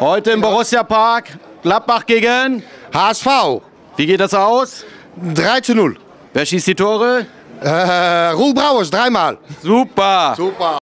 Heute im Borussia Park, Gladbach gegen HSV. Wie geht das aus? 3 zu 0. Wer schießt die Tore? Äh, Ruhl Brauers, dreimal. Super. Super.